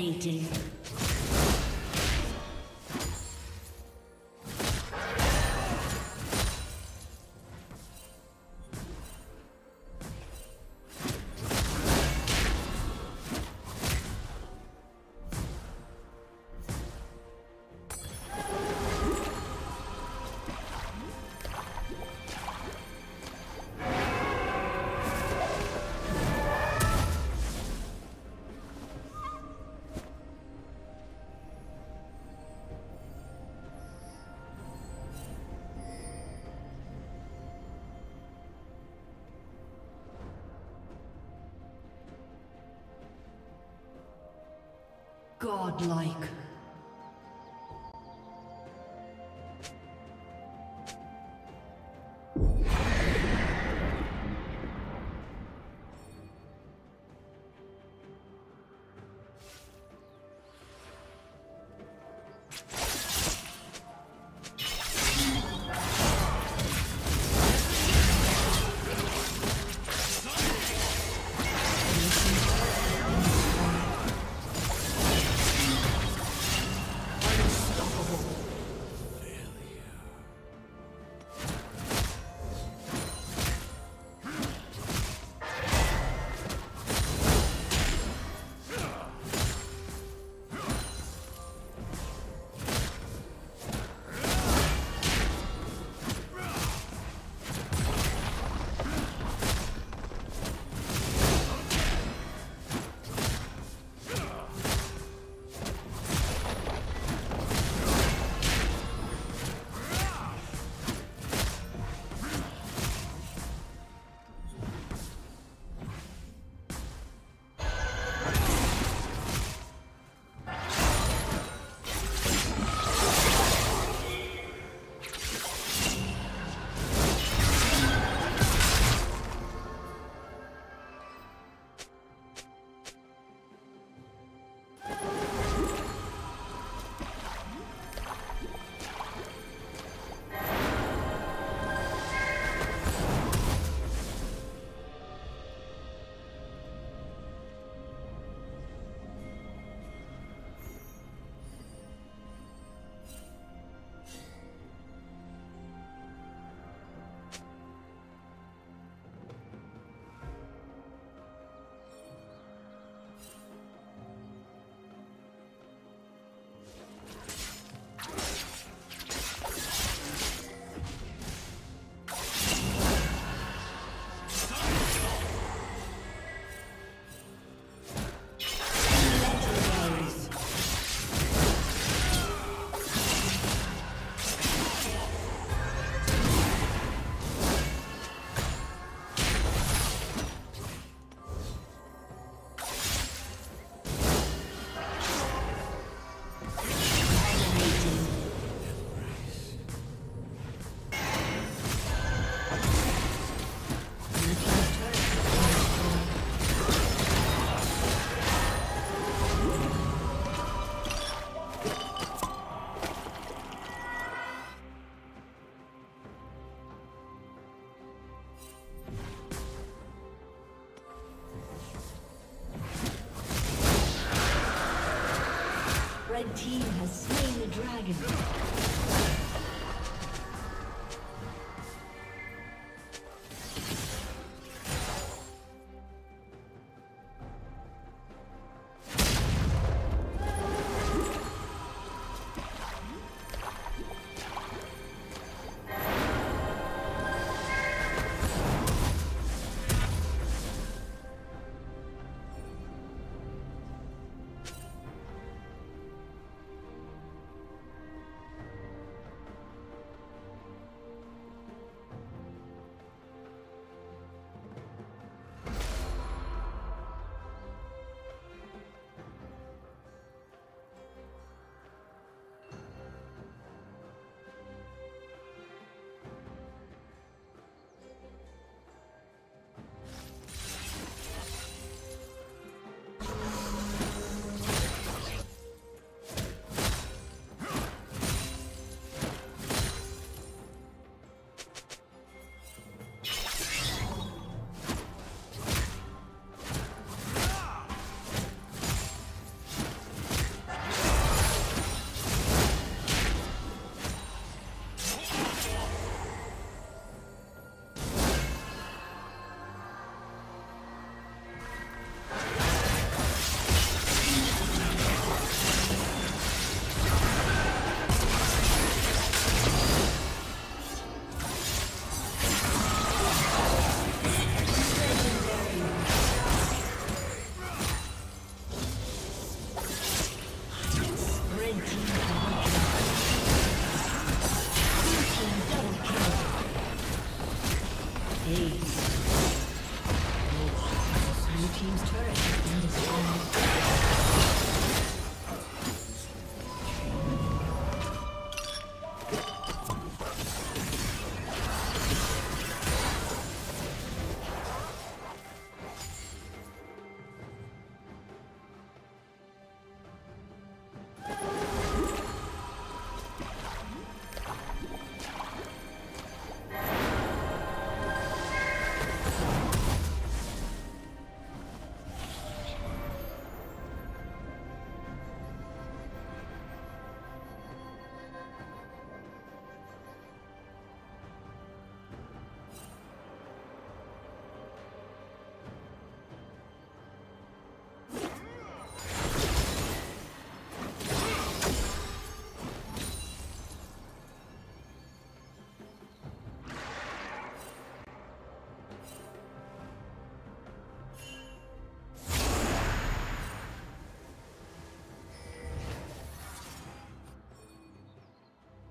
Dominating. Godlike.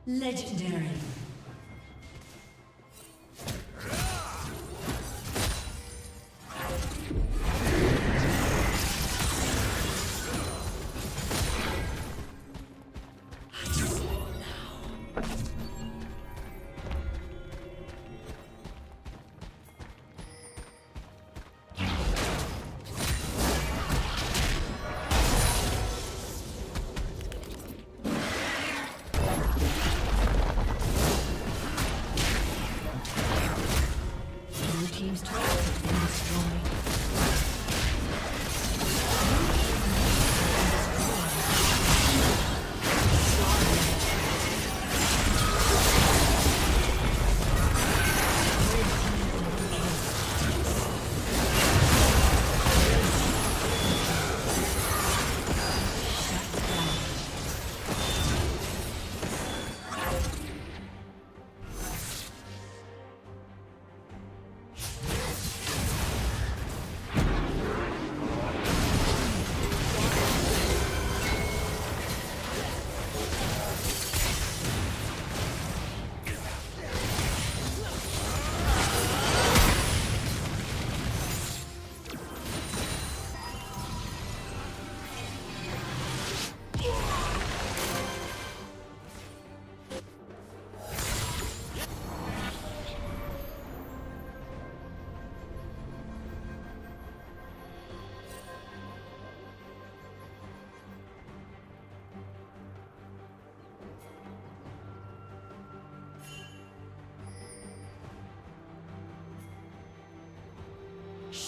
Legendary.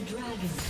the dragon.